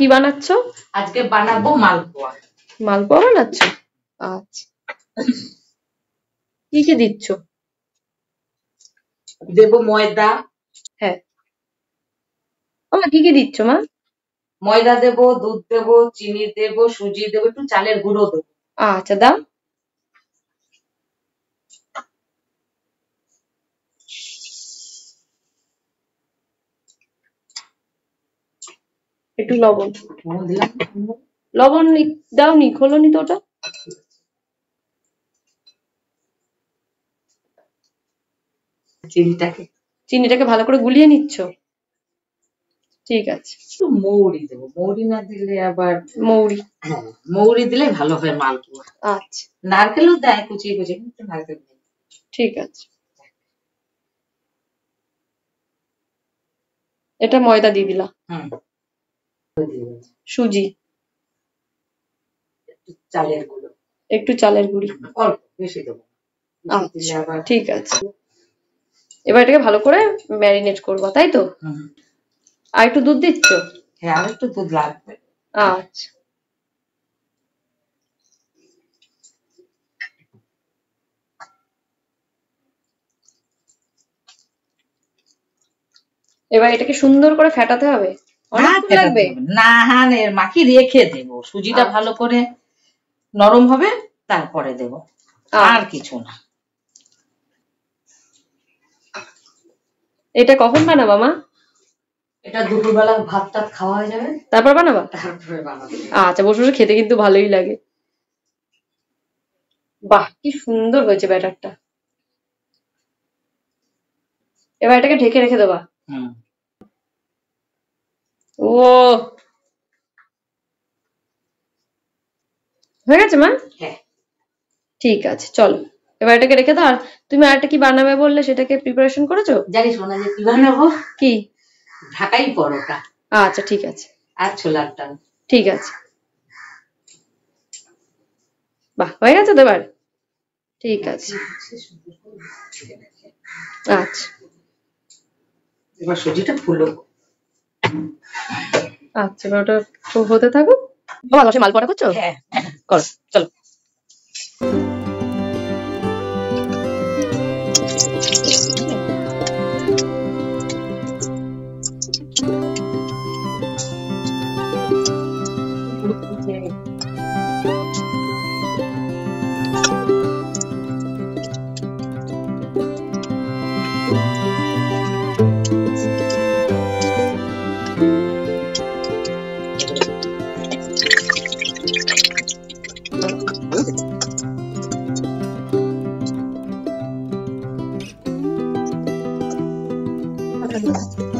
কি বানাচ্ছ? আজকে বানাবো মালপোয়া। মালপোয়া বানাচ্ছ? আচ্ছা। কি কি দিচ্ছ? দেবো ময়দা। হ্যাঁ। আমার কি কি দিচ্ছ মা? ময়দা দেবো দুধ দেবো চিনি দেবো সুজি দেবো একটু চালের গুঁড়ো দেবো। আচ্ছা দাও। একটু লবণ। লবণ লবণ নি- দাওনি খোলোনি তো ওটা। চিনিটাকে। চিনিটাকে ভালো করে গুলিয়ে নিচ্ছ? ঠিক আছে। মৌরি দেবো। মৌরি না দিলে আবার মৌরি। হ্যাঁ মৌরি দিলে ভালো হয় মালপোয়া। আচ্ছা। নারকেলও দেয় কুচিয়ে কুচিয়ে কিন্তু নারকেল ঠিক আছে। এটা ময়দা দিয়ে দিলা। হুম। সুজি। একটু চালের গুঁড়ো। একটু চালের গুঁড়ি। অল্প বেশি দেবো আচ্ছা ঠিক আছে। এবার এটাকে ভালো করে ম্যারিনেট করব তাই তো? আর একটু দুধ দিচ্ছ? হ্যাঁ আর একটু দুধ লাগবে। আচ্ছা। এবার এটাকে সুন্দর করে ফেটাতে হবে? না, হ্যাঁ মাখি রেখে দেবো। সুজিটা আচ্ছা। ভালো করে নরম হবে তারপরে দেবো। আর কিছু না। এটা কখন বানাবা মা? এটা দুপুরবেলা ভাত টাত খাওয়া হয়ে যাবে। তারপর বানাবা? তারপরে বানাবো। আচ্ছা বসে বসে খেতে কিন্তু ভালোই লাগে। বাহ কি সুন্দর হয়েছে ব্যাটারটা। এবার এটাকে ঢেকে রেখে দেবা? হুম। ও। হয়ে গেছে মা? হ্যাঁ। ঠিক আছে চলো। এবার এটাকে রেখে দাও আর তুমি আরেকটা কি বানাবে বললে সেটাকে প্রিপারেশন করেছ? জানিস শোনা যে কি বানাবো? কি? ঢাকাই পরোটা। আচ্ছা ঠিক আছে। আর ছোলার ডাল। ঠিক আছে। বাহ হয়ে গেছে তো এবার? ঠিক আছে। আচ্ছা। এবার সুজিটা ফুলো। আচ্ছা এবার ওটা হতে থাকুক? বাবা দশে মাল পড়া করছ? হ্যাঁ। করো চলো। 看看你。